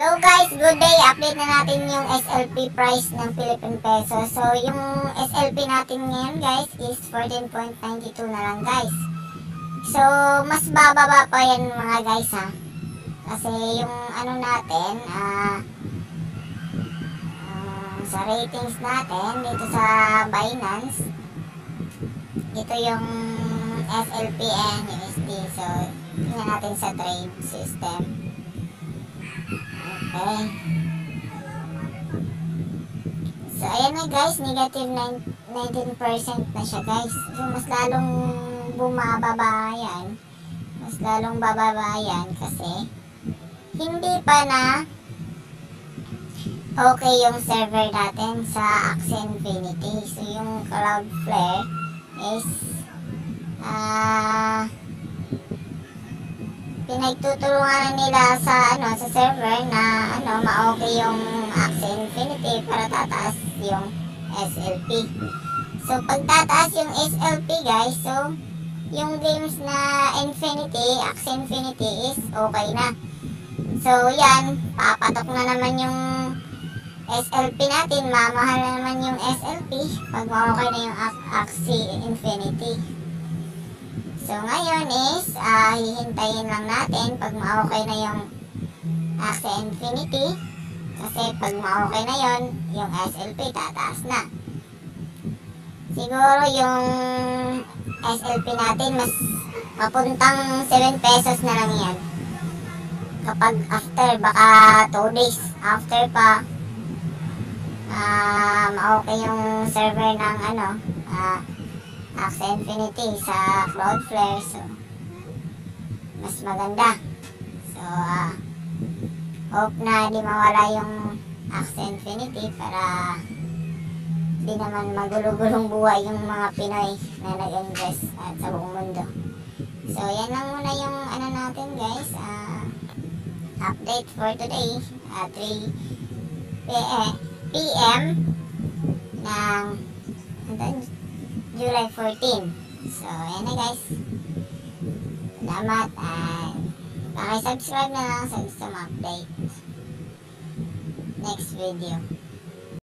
So guys, good day. Update na natin yung SLP price ng Philippine Peso. So yung SLP natin ngayon guys is 14.92 na lang guys. So mas bababa pa yan mga guys ha. Kasi yung ano natin, ah ah, sa ratings natin dito sa Binance, ito yung SLP and USD. So tingnan natin sa trade system. Okay. So, ayan na guys, negative 9 19% na siya guys. So, mas lalong bumababa yan. Mas lalong bababa yan kasi hindi pa na okay yung server natin sa Axie Infinity. So, yung Cloudflare is ah pinagtutulungan na nila sa ano sa server na ano ma-okay yung Axie Infinity para tataas yung SLP. So pag tataas yung SLP guys, so yung games na Infinity, Axie Infinity is okay na. So yan, papatok na naman yung SLP natin, mamahal na naman yung SLP pag ma-okay na yung Axie Infinity. So ngayon is ah, hihintayin lang natin pag ma-okay na yung Axie Infinity kasi pag ma-okay na yon yung SLP tataas na. Siguro yung SLP natin mas papuntang 7 pesos na lang yan. Kapag after baka 2 days after pa ah ma-okay yung server ng ano ah Axie Infinity sa Cloudflare. So, mas maganda. So, ah, hope na di mawala yung Axie Infinity para di naman magulo-gulong buhay yung mga Pinoy na nag-invest at sa buong mundo. So, yan lang muna yung ano natin guys. ah update for today. ah 3 p- p.m. ng ano, July 14. So, ayan na guys. Salamat and pakisubscribe na lang sa gusto ma-update next video.